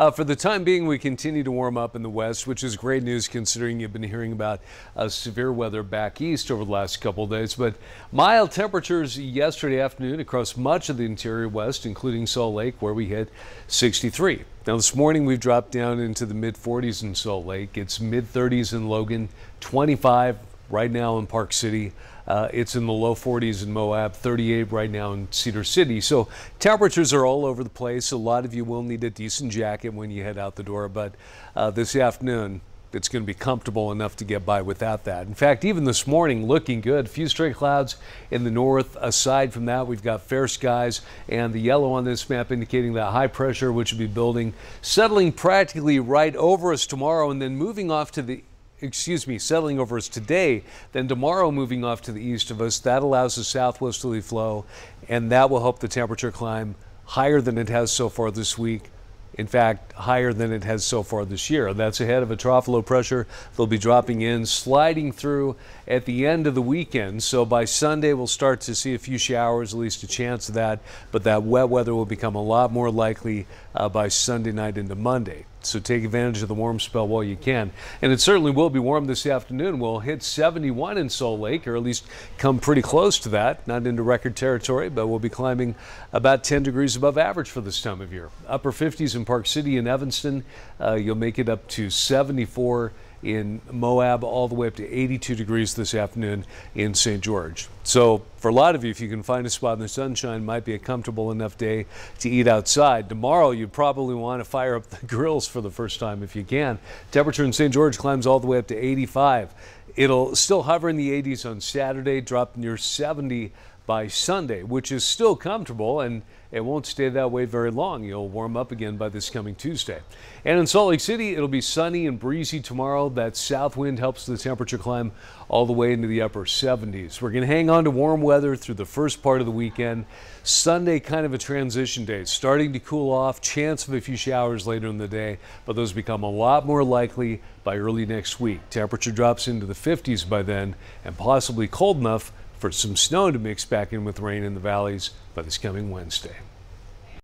Uh, for the time being, we continue to warm up in the west, which is great news considering you've been hearing about uh, severe weather back east over the last couple of days. But mild temperatures yesterday afternoon across much of the interior west, including Salt Lake, where we hit 63. Now, this morning we've dropped down into the mid 40s in Salt Lake. It's mid 30s in Logan, 25 right now in Park City. Uh, it's in the low 40s in Moab, 38 right now in Cedar City. So temperatures are all over the place. A lot of you will need a decent jacket when you head out the door, but uh, this afternoon, it's going to be comfortable enough to get by without that. In fact, even this morning, looking good. A few stray clouds in the north. Aside from that, we've got fair skies and the yellow on this map indicating that high pressure, which will be building, settling practically right over us tomorrow and then moving off to the excuse me, settling over us today, then tomorrow moving off to the east of us. That allows a southwesterly flow, and that will help the temperature climb higher than it has so far this week in fact, higher than it has so far this year. That's ahead of a trough low pressure. They'll be dropping in, sliding through at the end of the weekend. So by Sunday, we'll start to see a few showers, at least a chance of that. But that wet weather will become a lot more likely uh, by Sunday night into Monday. So take advantage of the warm spell while you can. And it certainly will be warm this afternoon. We'll hit 71 in Salt Lake, or at least come pretty close to that. Not into record territory, but we'll be climbing about 10 degrees above average for this time of year. Upper 50s in Park City and Evanston. Uh, you'll make it up to 74 in Moab all the way up to 82 degrees this afternoon in St. George. So for a lot of you, if you can find a spot in the sunshine, might be a comfortable enough day to eat outside. Tomorrow, you probably want to fire up the grills for the first time if you can. Temperature in St. George climbs all the way up to 85. It'll still hover in the 80s on Saturday, drop near 70 by Sunday, which is still comfortable and it won't stay that way very long. You'll warm up again by this coming Tuesday. And in Salt Lake City, it'll be sunny and breezy tomorrow. That south wind helps the temperature climb all the way into the upper 70s. We're going to hang on to warm weather through the first part of the weekend. Sunday, kind of a transition day. It's starting to cool off, chance of a few showers later in the day, but those become a lot more likely by early next week. Temperature drops into the 50s by then and possibly cold enough for some snow to mix back in with rain in the valleys by this coming Wednesday.